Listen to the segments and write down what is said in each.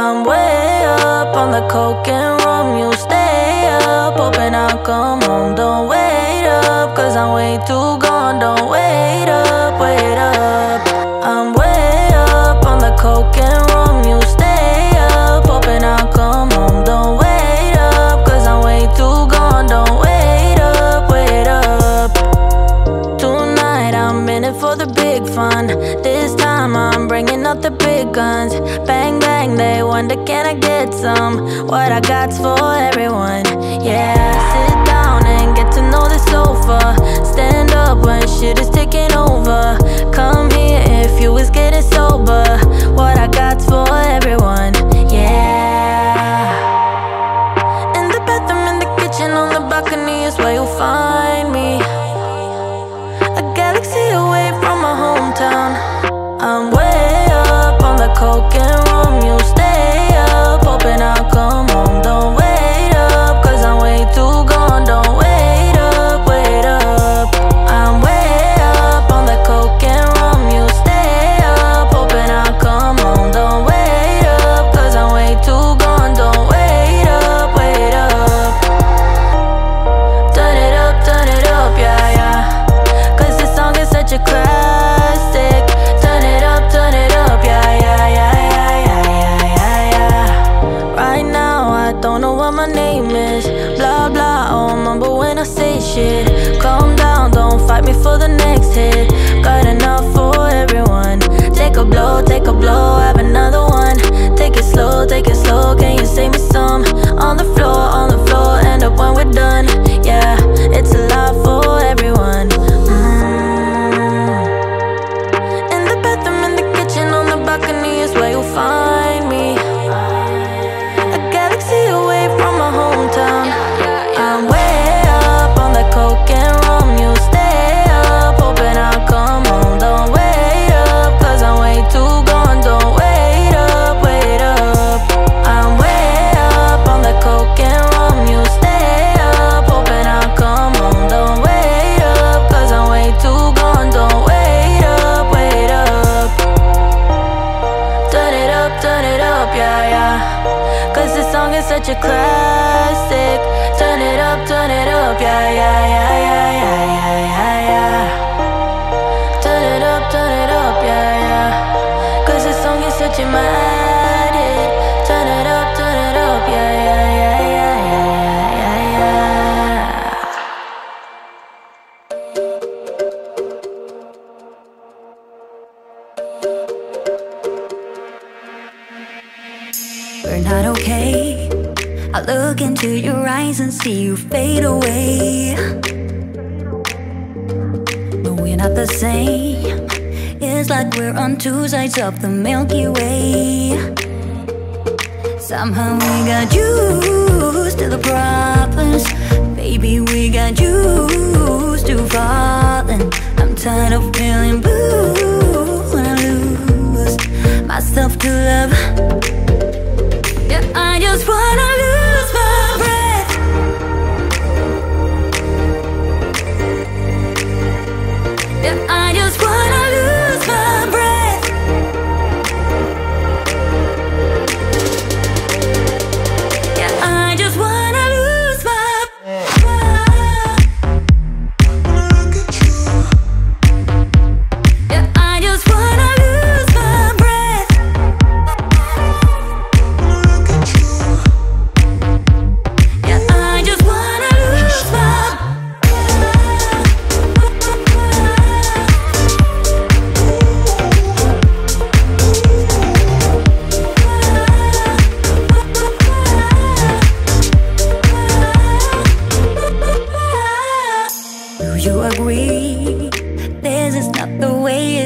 I'm way up on the coke and rum. You stay up, hoping I'll come home. Don't wait up, cause I'm way too gone. Don't wait up, wait up. I'm way up on the coke and rum. You stay up, hoping I'll come home. Don't wait up, cause I'm way too gone. Don't wait up, wait up. Tonight I'm in it for the big fun. This the big guns. Bang, bang, they wonder, can I get some? What I got's for everyone. Yeah, sit down and get to know the sofa. Stand a classic. Turn it up, turn it up, yeah, yeah, yeah, yeah, yeah, yeah, yeah, yeah. Turn it up, turn it up, yeah, yeah. Cause this song is such a mad. Turn it up, turn it up, yeah, yeah, yeah, yeah, yeah, yeah, yeah. We're not okay. I look into your eyes and see you fade away. No, we're not the same. It's like we're on two sides of the Milky Way. Somehow we got used to the problems. Baby, we got used to falling. I'm tired of feeling blue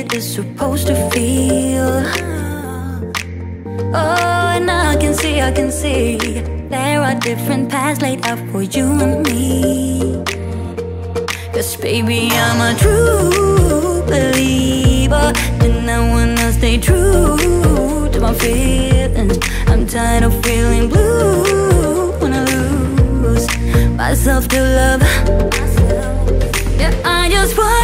it is supposed to feel. Oh, and I can see, I can see. There are different paths laid out for you and me. Cause baby, I'm a true believer. And I wanna stay true to my feelings? I'm tired of feeling blue when I lose myself to love. Yeah, I just wanna